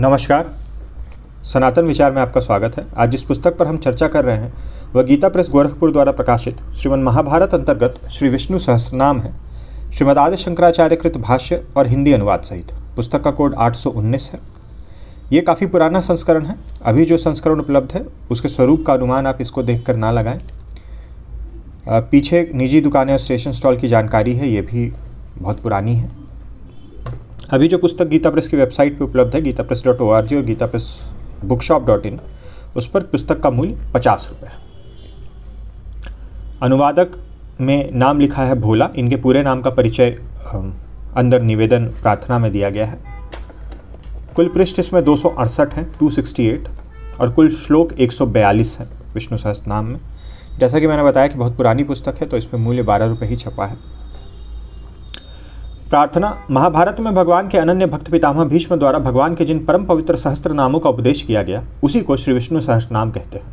नमस्कार। सनातन विचार में आपका स्वागत है। आज जिस पुस्तक पर हम चर्चा कर रहे हैं, वह गीता प्रेस गोरखपुर द्वारा प्रकाशित श्रीमद् महाभारत अंतर्गत श्री विष्णु सहस्रनाम है। श्रीमद आदि शंकराचार्य कृत भाष्य और हिंदी अनुवाद सहित। पुस्तक का कोड 819 है। ये काफ़ी पुराना संस्करण है। अभी जो संस्करण उपलब्ध है, उसके स्वरूप का अनुमान आप इसको देखकर ना लगाएँ। पीछे निजी दुकानें और स्टेशन स्टॉल की जानकारी है, ये भी बहुत पुरानी है। अभी जो पुस्तक गीता प्रेस की वेबसाइट पर उपलब्ध है Gita press dot O R G और Gita press book shop dot in, उस पर पुस्तक का मूल्य पचास रुपये अनुवादक में नाम लिखा है भोला। इनके पूरे नाम का परिचय अंदर निवेदन प्रार्थना में दिया गया है। कुल पृष्ठ इसमें दो सौ अड़सठ हैं टू सिक्सटी एट और कुल श्लोक एक सौ बयालीस हैं, विष्णु सहस्त्र नाम में। जैसा कि मैंने बताया कि बहुत पुरानी पुस्तक है तो इसमें मूल्य बारह रुपये ही छपा है। प्रार्थना, महाभारत में भगवान के अनन्य भक्त पितामह भीष्म द्वारा भगवान के जिन परम पवित्र सहस्त्र नामों का उपदेश किया गया, उसी को श्री विष्णु सहस्त्र नाम कहते हैं।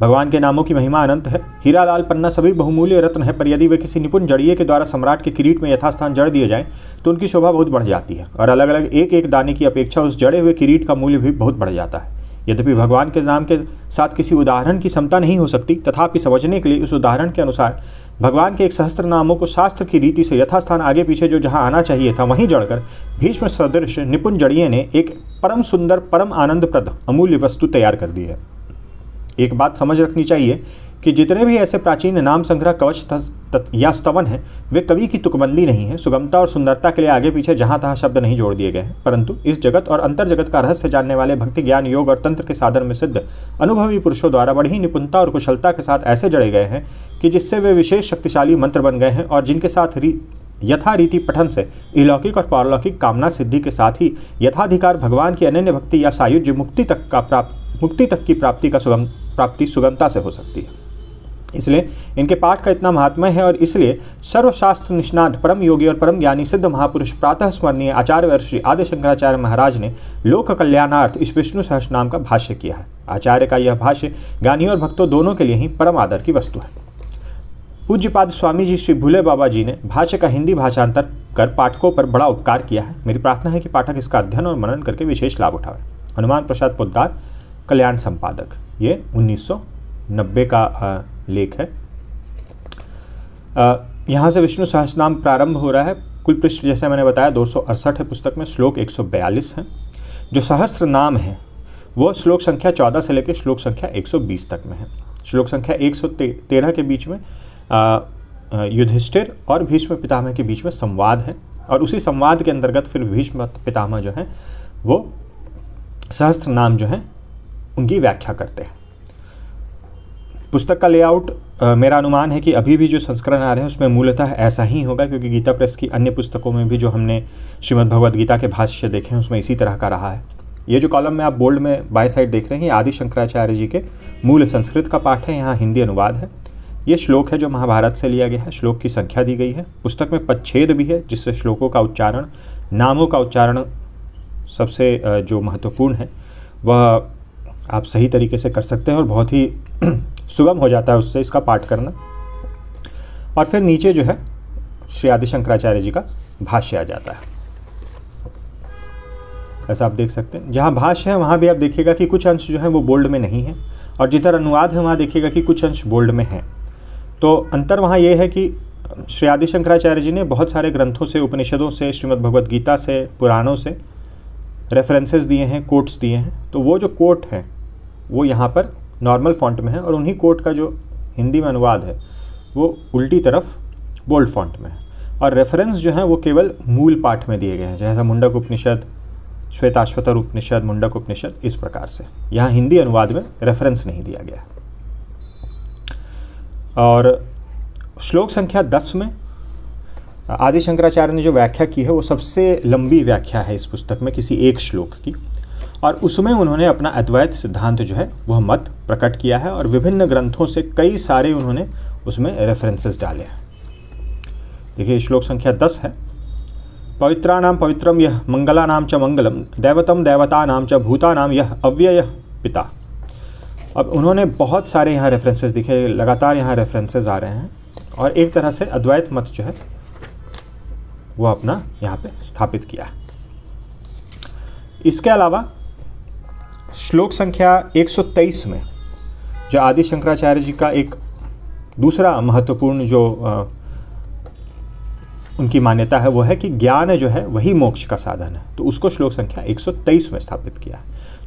भगवान के नामों की महिमा अनंत है। हीरा लाल पन्ना सभी बहुमूल्य रत्न है, पर यदि वे किसी निपुण जड़िए के द्वारा सम्राट के किरीट में यथास्थान जड़ दिए जाएँ तो उनकी शोभा बहुत बढ़ जाती है, और अलग अलग एक एक दाने की अपेक्षा उस जड़े हुए किरीट का मूल्य भी बहुत बढ़ जाता है। यद्यपि भगवान के नाम के साथ किसी उदाहरण की क्षमता नहीं हो सकती, तथापि समझने के लिए उस उदाहरण के अनुसार भगवान के एक सहस्त्र नामों को शास्त्र की रीति से यथास्थान आगे पीछे जो जहाँ आना चाहिए था, वहीं जड़कर भीष्म सदृश निपुण जड़िए ने एक परम सुंदर, परम आनंदप्रद, अमूल्य वस्तु तैयार कर दी है। एक बात समझ रखनी चाहिए कि जितने भी ऐसे प्राचीन नाम संग्रह कवच या स्तवन हैं, वे कवि की तुकबंदी नहीं है। सुगमता और सुंदरता के लिए आगे पीछे जहाँ तहां शब्द नहीं जोड़ दिए गए हैं। परंतु इस जगत और अंतर जगत का रहस्य जानने वाले भक्ति, ज्ञान, योग और तंत्र के साधन में सिद्ध अनुभवी पुरुषों द्वारा बड़ी निपुणता और कुशलता के साथ ऐसे जड़े गए हैं कि जिससे वे विशेष शक्तिशाली मंत्र बन गए हैं और जिनके साथ री यथा रीति पठन से इलौकिक और पारलौकिक कामना सिद्धि के साथ ही यथाधिकार भगवान की अनन्य भक्ति या सायुज्य मुक्ति तक का प्राप्त मुक्ति तक की प्राप्ति का सुगम प्राप्ति सुगमता से हो सकती है। इसलिए इनके पाठ का इतना महात्मा है और इसलिए सर्वशास्त्र निष्णात परम योगी और परम ज्ञानी सिद्ध महापुरुष प्रातः स्मरणीय आचार्य श्री आदि शंकराचार्य महाराज ने लोक कल्याणार्थ इस विष्णु सहस नाम का भाष्य किया है। आचार्य का यह भाष्य ज्ञानी और भक्तों दोनों के लिए ही परम आदर की वस्तु है। पूज्यपाद स्वामी जी श्री भूले बाबा जी ने भाष्य का हिंदी भाषांतर कर पाठकों पर बड़ा उपकार किया है। मेरी प्रार्थना है कि पाठक इसका अध्ययन और मनन करके विशेष लाभ उठावे। हनुमान प्रसाद पोद्दार, कल्याण संपादक। ये 1990 का लेख है। यहाँ से विष्णु सहस्रनाम प्रारंभ हो रहा है। कुल पृष्ठ जैसे मैंने बताया, दो है पुस्तक में, श्लोक 142 है। जो सहस्त्र नाम है, वो श्लोक संख्या 14 से लेकर श्लोक संख्या 120 तक में है। श्लोक संख्या 113 के बीच में युधिष्ठिर और भीष्म पितामह के बीच में संवाद है और उसी संवाद के अंतर्गत फिर भीष्म पितामह जो है, वो सहस्त्र नाम जो है, उनकी व्याख्या करते हैं। पुस्तक का लेआउट मेरा अनुमान है कि अभी भी जो संस्करण आ रहे हैं, उसमें मूलतः ऐसा ही होगा, क्योंकि गीता प्रेस की अन्य पुस्तकों में भी जो हमने श्रीमद् भगवद गीता के भाष्य देखे हैं, उसमें इसी तरह का रहा है। ये जो कॉलम में आप बोल्ड में बाय साइड देख रहे हैं आदि शंकराचार्य जी के मूल संस्कृत का पाठ है, यहाँ हिंदी अनुवाद है। ये श्लोक है जो महाभारत से लिया गया है, श्लोक की संख्या दी गई है। पुस्तक में पच्छेद भी है, जिससे श्लोकों का उच्चारण, नामों का उच्चारण सबसे जो महत्वपूर्ण है, वह आप सही तरीके से कर सकते हैं और बहुत ही सुगम हो जाता है उससे इसका पाठ करना। और फिर नीचे जो है, श्री आदि शंकराचार्य जी का भाष्य आ जाता है। ऐसा आप देख सकते हैं। जहाँ भाष्य है, वहाँ भी आप देखिएगा कि कुछ अंश जो है वो बोल्ड में नहीं है, और जिधर अनुवाद है, वहाँ देखिएगा कि कुछ अंश बोल्ड में है। तो अंतर वहाँ ये है कि श्री आदि शंकराचार्य जी ने बहुत सारे ग्रंथों से, उपनिषदों से श्रीमद् भगवद गीता से, पुराणों से रेफरेंसेस दिए हैं कोट्स दिए हैं। तो वो जो कोट हैं, वो यहाँ पर नॉर्मल फॉन्ट में है और उन्हीं कोट का जो हिंदी में अनुवाद है, वो उल्टी तरफ़ बोल्ड फॉन्ट में है। और रेफरेंस जो है, वो केवल मूल पाठ में दिए गए हैं, जैसा मुंडक उपनिषद, श्वेताश्वतर उपनिषद, मुंडक उपनिषद, इस प्रकार से। यहाँ हिंदी अनुवाद में रेफरेंस नहीं दिया गया और श्लोक संख्या दस में, आदि शंकराचार्य ने जो व्याख्या की है, वो सबसे लंबी व्याख्या है इस पुस्तक में, किसी एक श्लोक की। और उसमें उन्होंने अपना अद्वैत सिद्धांत जो है, वह मत प्रकट किया है और विभिन्न ग्रंथों से कई सारे उन्होंने उसमें रेफरेंसेस डाले हैं। देखिए श्लोक संख्या दस है। पवित्राणाम पवित्रम यह मंगला नाम च मंगलम दैवतम दैवता नाम च भूता नाम यह अव्यय पिता। अब उन्होंने बहुत सारे यहाँ रेफरेंसेस दिखे, लगातार यहाँ रेफरेंसेस आ रहे हैं और एक तरह से अद्वैत मत जो है, वो अपना यहाँ पे स्थापित किया है। इसके अलावा, श्लोक संख्या 123 में जो आदि शंकराचार्य जी का एक दूसरा महत्वपूर्ण जो उनकी मान्यता है, वो है कि ज्ञान जो है वही मोक्ष का साधन है। तो उसको श्लोक संख्या 123 में स्थापित किया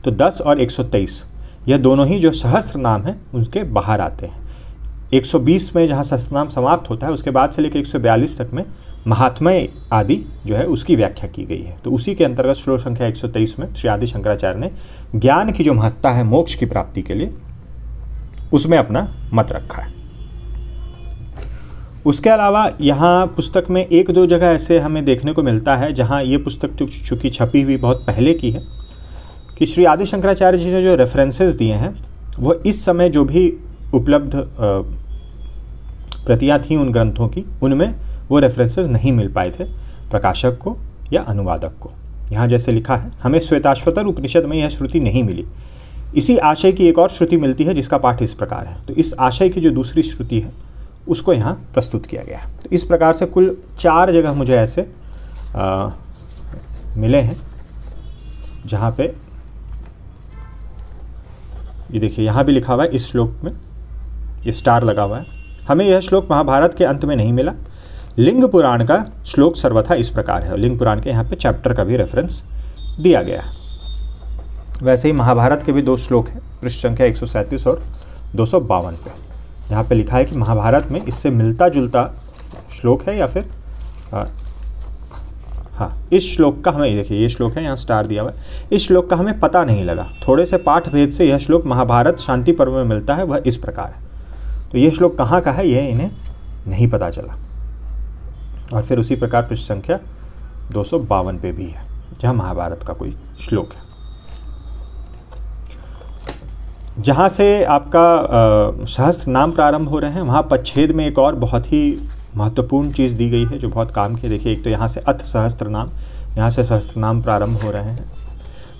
तो 10 और 123 यह दोनों ही जो सहस्त्र नाम हैं, उनके बाहर आते हैं। 120 में जहाँ सहस्त्र नाम समाप्त होता है, उसके बाद से लेकर 142 तक में महात्मय आदि जो है, उसकी व्याख्या की गई है। तो उसी के अंतर्गत श्लोक संख्या 123 में श्री आदि शंकराचार्य ने ज्ञान की जो महत्ता है, मोक्ष की प्राप्ति के लिए, उसमें अपना मत रखा है। उसके अलावा यहाँ पुस्तक में एक दो जगह ऐसे हमें देखने को मिलता है, जहाँ ये पुस्तक चूँकि छपी हुई बहुत पहले की है। कि श्री आदि शंकराचार्य जी ने जो रेफरेंसेस दिए हैं वह इस समय जो भी उपलब्ध प्रतियाँ थीं उन ग्रंथों की उनमें वो रेफरेंसेस नहीं मिल पाए थे प्रकाशक को या अनुवादक को। यहाँ जैसे लिखा है हमें श्वेताश्वतर उपनिषद में यह श्रुति नहीं मिली। इसी आशय की एक और श्रुति मिलती है जिसका पाठ इस प्रकार है। तो इस आशय की जो दूसरी श्रुति है उसको यहाँ प्रस्तुत किया गया है। तो इस प्रकार से कुल चार जगह मुझे ऐसे आ, मिले हैं जहाँ पे ये देखिए, यहाँ भी लिखा हुआ है, इस श्लोक में ये स्टार लगा हुआ है। हमें यह श्लोक महाभारत के अंत में नहीं मिला। लिंग पुराण का श्लोक सर्वथा इस प्रकार है। लिंग पुराण के यहाँ पे चैप्टर का भी रेफरेंस दिया गया है। वैसे ही महाभारत के भी दो श्लोक हैं, पृष्ठ संख्या एक सौ सैंतीस और दो सौ बावन पे। यहाँ पे लिखा है कि महाभारत में इससे मिलता जुलता श्लोक है या फिर हाँ इस श्लोक का हमें, देखिए, ये श्लोक है, यहाँ स्टार दिया हुआ है। इस श्लोक का हमें पता नहीं लगा। थोड़े से पाठ भेद से यह श्लोक महाभारत शांति पर्व में मिलता है, वह इस प्रकार है। तो ये श्लोक कहाँ का है यह इन्हें नहीं पता चला। और फिर उसी प्रकार पृष्ठ संख्या दो सौ बावन पे भी है, जहाँ महाभारत का कोई श्लोक है। जहाँ से आपका सहस्त्र नाम प्रारंभ हो रहे हैं, वहाँ पच्छेद में एक और बहुत ही महत्वपूर्ण चीज़ दी गई है जो बहुत काम की देखिए, एक तो यहाँ से अथ सहस्त्र नाम, यहाँ से सहस्त्र नाम प्रारंभ हो रहे हैं।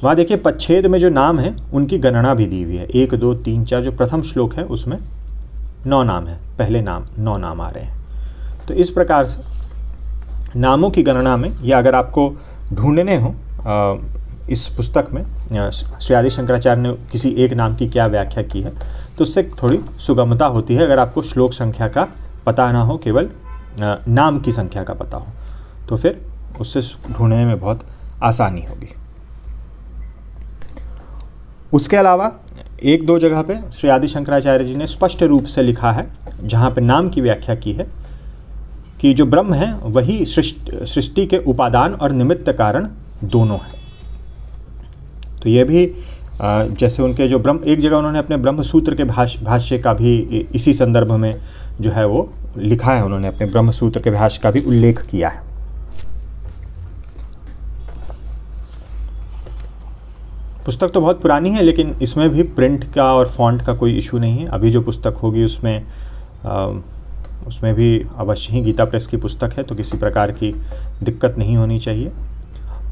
वहाँ देखिए, पच्छेद में जो नाम है, उनकी गणना भी दी हुई है। एक, दो, तीन, चार, जो प्रथम श्लोक है, उसमें नौ नाम है। पहले नाम, नौ नाम आ रहे हैं। तो इस प्रकार से नामों की गणना में, या अगर आपको ढूँढने हो इस पुस्तक में श्री आदि शंकराचार्य ने किसी एक नाम की क्या व्याख्या की है तो उससे थोड़ी सुगमता होती है। अगर आपको श्लोक संख्या का पता ना हो, केवल नाम की संख्या का पता हो तो फिर उससे ढूँढने में बहुत आसानी होगी। उसके अलावा एक दो जगह पे श्री आदि शंकराचार्य जी ने स्पष्ट रूप से लिखा है, जहाँ पे नाम की व्याख्या की है, कि जो ब्रह्म है, वही सृष्टि के उपादान और निमित्त कारण दोनों हैं। तो ये भी जैसे उनके जो ब्रह्म, एक जगह उन्होंने अपने ब्रह्म सूत्र के भाष्य भाष्य का भी इसी संदर्भ में जो है वो लिखा है उन्होंने अपने ब्रह्मसूत्र के भाष्य का भी उल्लेख किया है। पुस्तक तो बहुत पुरानी है लेकिन इसमें भी प्रिंट का और फॉन्ट का कोई इशू नहीं है। अभी जो पुस्तक होगी उसमें आ, उसमें भी अवश्य ही गीता प्रेस की पुस्तक है तो किसी प्रकार की दिक्कत नहीं होनी चाहिए।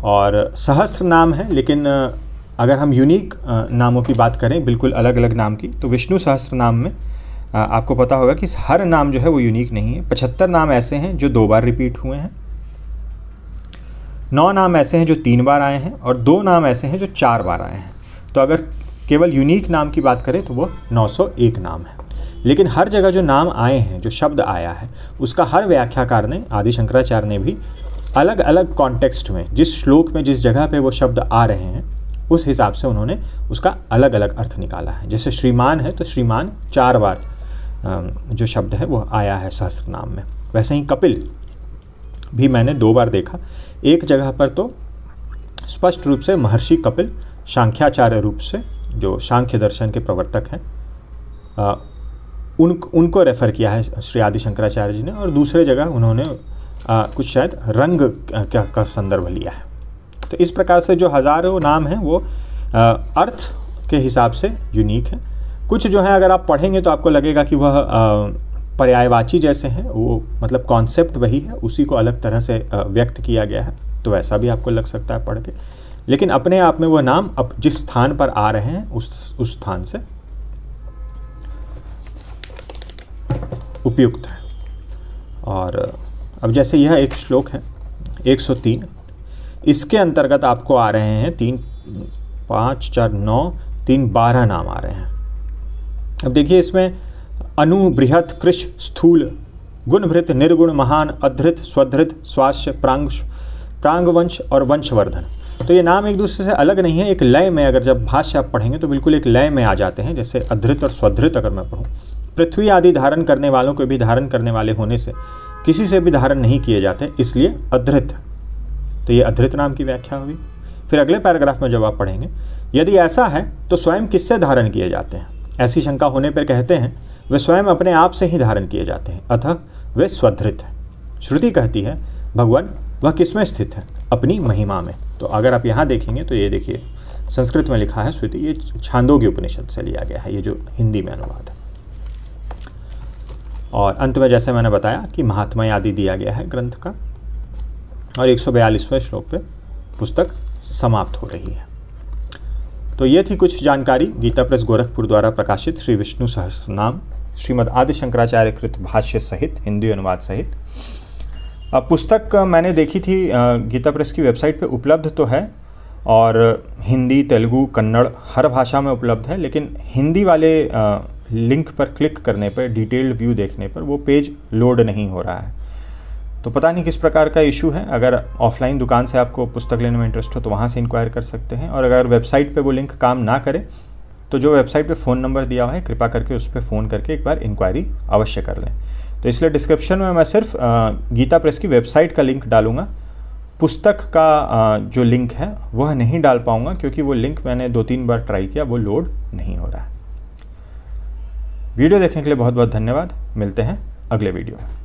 और सहस्त्र नाम है लेकिन अगर हम यूनिक नामों की बात करें बिल्कुल अलग अलग नाम की तो विष्णु सहस्त्र नाम में आपको पता होगा कि हर नाम जो है वो यूनिक नहीं है। पचहत्तर नाम ऐसे हैं जो दो बार रिपीट हुए हैं। नौ नाम ऐसे हैं जो तीन बार आए हैं और दो नाम ऐसे हैं जो चार बार आए हैं। तो अगर केवल यूनिक नाम की बात करें तो वो 901 नाम है। लेकिन हर जगह जो नाम आए हैं, जो शब्द आया है, उसका हर व्याख्याकार ने, आदि शंकराचार्य ने भी अलग अलग कॉन्टेक्स्ट में, जिस श्लोक में, जिस जगह पे वो शब्द आ रहे हैं, उस हिसाब से उन्होंने उसका अलग अलग अर्थ निकाला है। जैसे श्रीमान है तो श्रीमान चार बार जो शब्द है वो आया है सहस्त्र नाम में। वैसे ही कपिल भी मैंने दो बार देखा। एक जगह पर तो स्पष्ट रूप से महर्षि कपिल सांख्याचार्य रूप से जो सांख्य दर्शन के प्रवर्तक हैं उन उनको रेफ़र किया है श्री आदि शंकराचार्य जी ने और दूसरे जगह उन्होंने आ, कुछ शायद रंग का, का संदर्भ लिया है। तो इस प्रकार से जो हज़ारों नाम हैं वो आ, अर्थ के हिसाब से यूनिक है। कुछ जो है अगर आप पढ़ेंगे तो आपको लगेगा कि वह पर्यायवाची जैसे हैं। वो मतलब कॉन्सेप्ट वही है, उसी को अलग तरह से व्यक्त किया गया है। तो वैसा भी आपको लग सकता है पढ़ के। लेकिन अपने आप में वह नाम अब जिस स्थान पर आ रहे हैं, उस उस स्थान से उपयुक्त है। और, अब जैसे यह एक श्लोक है 103 इसके अंतर्गत आपको आ रहे हैं तीन, पाँच, चार, नौ, तीन, बारह नाम आ रहे हैं। अब देखिए इसमें अनु बृहत कृष स्थूल, गुणभृत निर्गुण महान, अधृत स्वधृत स्वास्थ्य प्रांग प्रांगवंश और वंशवर्धन। तो ये नाम एक दूसरे से अलग नहीं है, एक लय में अगर जब भाष्य आप पढ़ेंगे तो बिल्कुल एक लय में आ जाते हैं, जैसे अधृत और स्वधृत अगर मैं पढ़ूँ। पृथ्वी आदि धारण करने वालों को भी धारण करने वाले होने से किसी से भी धारण नहीं किए जाते, इसलिए अधृत। तो ये अधृत नाम की व्याख्या हुई फिर अगले पैराग्राफ में जब आप पढ़ेंगे, यदि ऐसा है तो स्वयं किससे धारण किए जाते हैं? ऐसी शंका होने पर कहते हैं, वे स्वयं अपने आप से ही धारण किए जाते हैं, अतः वे स्वधृत हैं। श्रुति कहती है, भगवान, वह किसमें स्थित है? अपनी महिमा में। तो अगर आप यहाँ देखेंगे तो ये देखिए, संस्कृत में लिखा है श्रुति, ये छांदोग्य उपनिषद से लिया गया है, ये जो हिंदी में अनुवाद है। और अंत में जैसे मैंने बताया कि महात्मा आदि दिया गया है ग्रंथ का, और एक श्लोक पे पुस्तक समाप्त हो रही है। तो ये थी कुछ जानकारी गीता प्रेस गोरखपुर द्वारा प्रकाशित श्री विष्णु सहस्रनाम, श्रीमद आदि शंकराचार्य कृत भाष्य सहित, हिंदी अनुवाद सहित। अब पुस्तक मैंने देखी थी गीता प्रेस की वेबसाइट पे उपलब्ध तो है और हिंदी, तेलुगु, कन्नड़ हर भाषा में उपलब्ध है, लेकिन हिंदी वाले लिंक पर क्लिक करने पर डिटेल्ड व्यू देखने पर वो पेज लोड नहीं हो रहा है। तो पता नहीं किस प्रकार का इशू है। अगर ऑफलाइन दुकान से आपको पुस्तक लेने में इंटरेस्ट हो तो वहाँ से इंक्वायर कर सकते हैं। और अगर वेबसाइट पे वो लिंक काम ना करे तो जो वेबसाइट पे फ़ोन नंबर दिया हुआ है, कृपा करके उस पर फ़ोन करके एक बार इंक्वायरी अवश्य कर लें। तो इसलिए डिस्क्रिप्शन में मैं सिर्फ़ गीता प्रेस की वेबसाइट का लिंक डालूँगा। पुस्तक का जो लिंक है, वह नहीं डाल पाऊँगा, क्योंकि वो लिंक मैंने दो तीन बार ट्राई किया, वो लोड नहीं हो रहा है। वीडियो देखने के लिए बहुत बहुत धन्यवाद। मिलते हैं अगले वीडियो में।